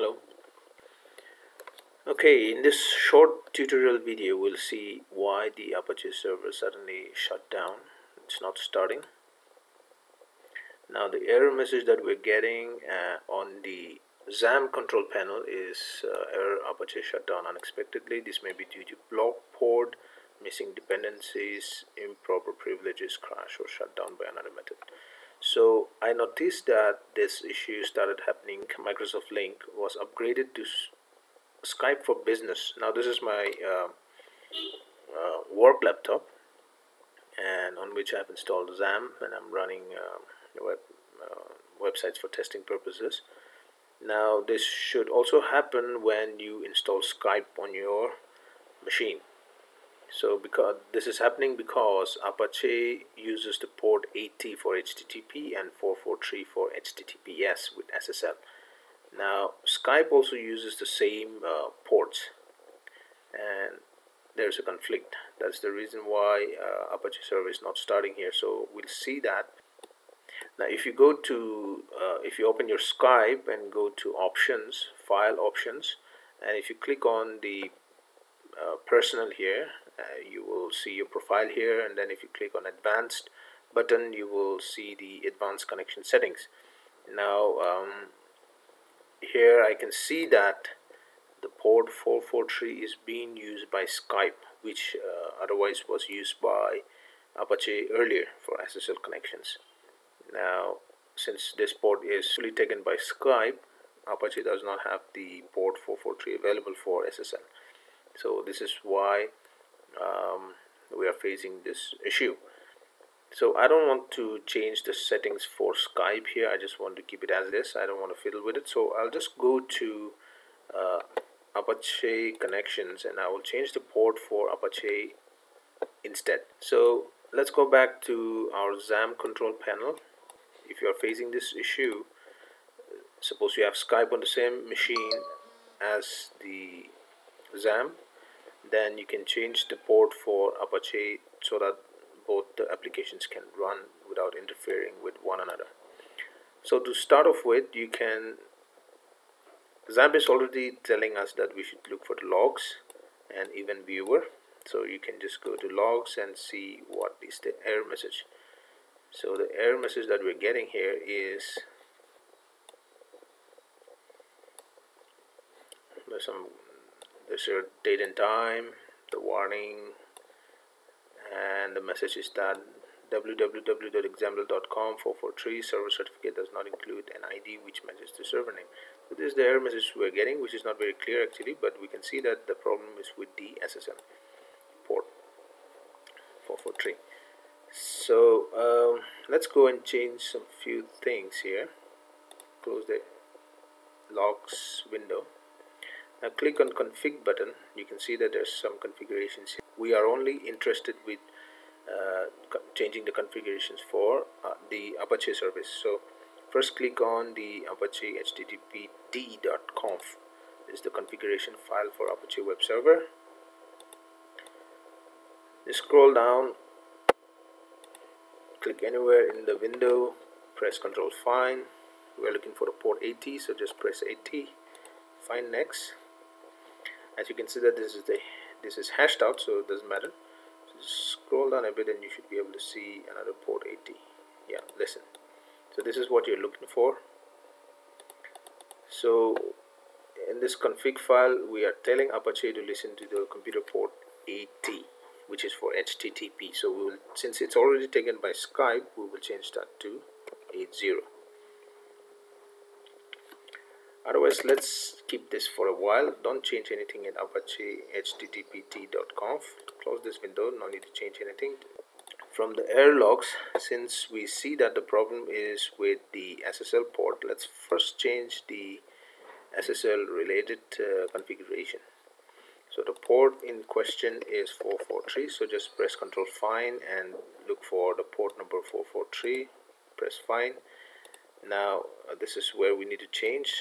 Hello. Okay, in this short tutorial video, we'll see why the Apache server suddenly shut down. It's not starting. Now the error message that we're getting uh, on the XAMPP control panel is uh, error Apache shut down unexpectedly. This may be due to block port, missing dependencies, improper privileges, crash or shut down by another method. So I noticed that this issue started happening. Microsoft Lync was upgraded to Skype for Business. Now this is my uh, uh, work laptop and on which I've installed XAMPP and I'm running uh, web, uh, websites for testing purposes. Now this should also happen when you install Skype on your machine. So because this is happening because Apache uses the port 80 for HTTP and 443 for HTTPS with SSL. Now Skype also uses the same uh, ports and there's a conflict. That's the reason why uh, Apache server is not starting here. So we'll see that. Now if you go to, uh, if you open your Skype and go to options, file options, and if you click on the uh, personal here uh, you will see your profile here and then if you click on advanced button you will see the advanced connection settings. Now um, here I can see that the port 443 is being used by Skype which uh, otherwise was used by Apache earlier for SSL connections. Now since this port is fully taken by Skype Apache does not have the port 443 available for SSL so this is why um, we are facing this issue. So I don't want to change the settings for Skype here. I just want to keep it as this I don't want to fiddle with it. So I'll just go to uh, Apache connections and I will change the port for Apache instead. So let's go back to our XAMPP control panel. If you are facing this issue suppose you have Skype on the same machine as the XAMPP then you can change the port for Apache so that both the applications can run without interfering with one another. So to start off with you can XAMPP is already telling us that we should look for the logs and event viewer. So you can just go to logs and see what is the error message. So the error message that we're getting here is there's some there's your date and time the warning and the message is that www.example.com 443 server certificate does not include an ID which matches the server name. So this is the error message we're getting which is not very clear actually but we can see that the problem is with the SSL port 443. So um, let's go and change some few things here. Close the logs window now click on config button. You can see that there's some configurations here. we are only interested with uh, changing the configurations for uh, the Apache service. So first click on the Apache httpd.conf is the configuration file for Apache web server. Just scroll down. Click anywhere in the window. Press control find we're looking for the port 80 so just press 80 find next as you can see that this is the this is hashed out so it doesn't matter. So scroll down a bit and you should be able to see another port 80 yeah listen. So this is what you're looking for. So in this config file we are telling Apache to listen to the computer port 80 which is for HTTP so we will since it's already taken by Skype we will change that to 80 otherwise let's keep this for a while. Don't change anything in apache httpd.conf close this window no need to change anything. From the error logs since we see that the problem is with the SSL port let's first change the SSL related uh, configuration. So the port in question is 443 so just press ctrl find and look for the port number 443 press find now uh, this is where we need to change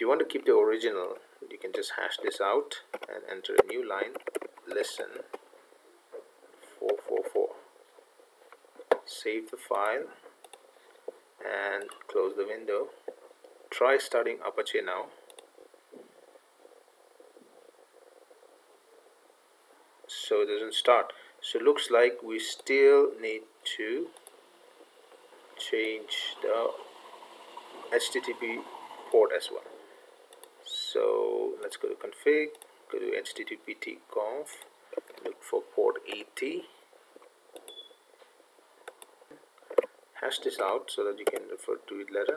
if you want to keep the original you can just hash this out and enter a new line listen 444 save the file and close the window. Try starting Apache now. So it doesn't start. So looks like we still need to change the HTTP port as well so let's go to config go to http conf look for port 80 hash this out so that you can refer to it later.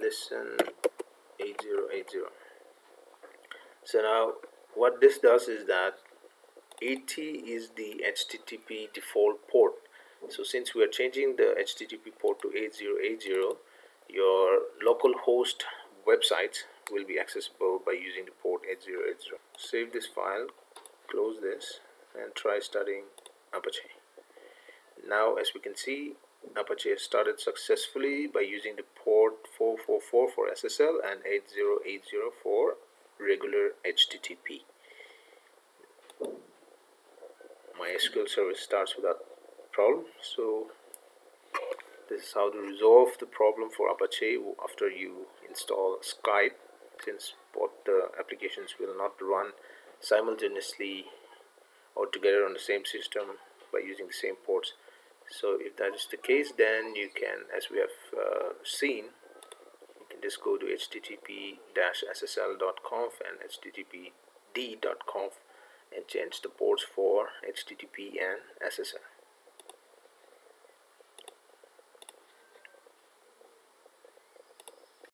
Listen 8080 so now what this does is that 80 is the HTTP default port. So since we are changing the HTTP port to 8080 your local host websites will be accessible by using the port 8080 save this file close this and try starting Apache. Now as we can see Apache has started successfully by using the port 444 for SSL and 8080 for regular HTTP MySQL service starts without problem so this is how to resolve the problem for Apache after you install Skype since both the applications will not run simultaneously or together on the same system by using the same ports. So if that is the case then you can as we have uh, seen you can just go to http-ssl.conf and httpd.conf and change the ports for HTTP and SSL